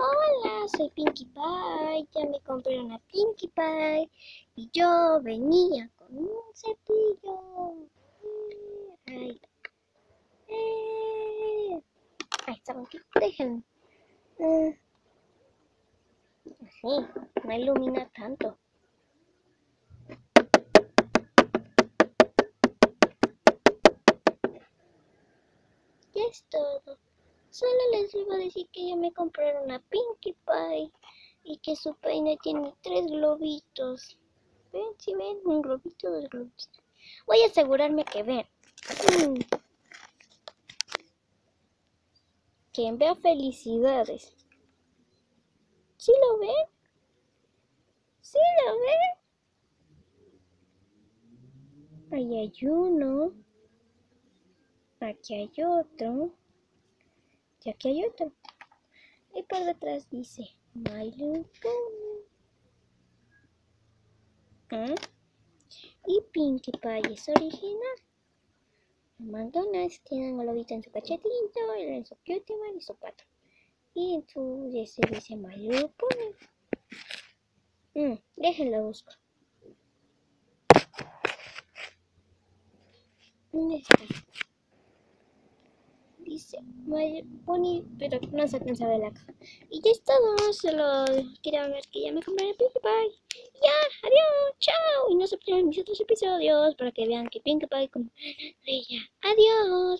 Hola, soy Pinkie Pie. Ya me compré una Pinkie Pie. Y yo venía con un cepillo. Ay, eh. Ahí está, aquí. Dejen. Mm. Así, no ilumina tanto. Ya es todo. Solo les iba a decir que ya me compraron una Pinkie Pie y que su peine tiene tres globitos. ¿Ven? ¿Sí ven? Un globito, dos globitos. Voy a asegurarme que ven. Quien vea felicidades. ¿Sí lo ven? ¿Sí lo ven? Ahí hay uno. Aquí hay otro. Y aquí hay otro. Y por detrás dice My Little Pony. ¿Ah? Y Pinkie Pie es original. McDonald's tiene un globito en su cachetito, en su cutie y su pato. Y en su ese dice My Little Pony. Mm, déjenlo busco. ¿Dónde está? Dice My pero no se alcanza a ver caja. Y ya es todo, solo quería ver que ya me compré el Pinkie Pie. Ya, adiós, chao. Y no se pierdan mis otros episodios para que vean que Pinkie Pie con ella. Adiós.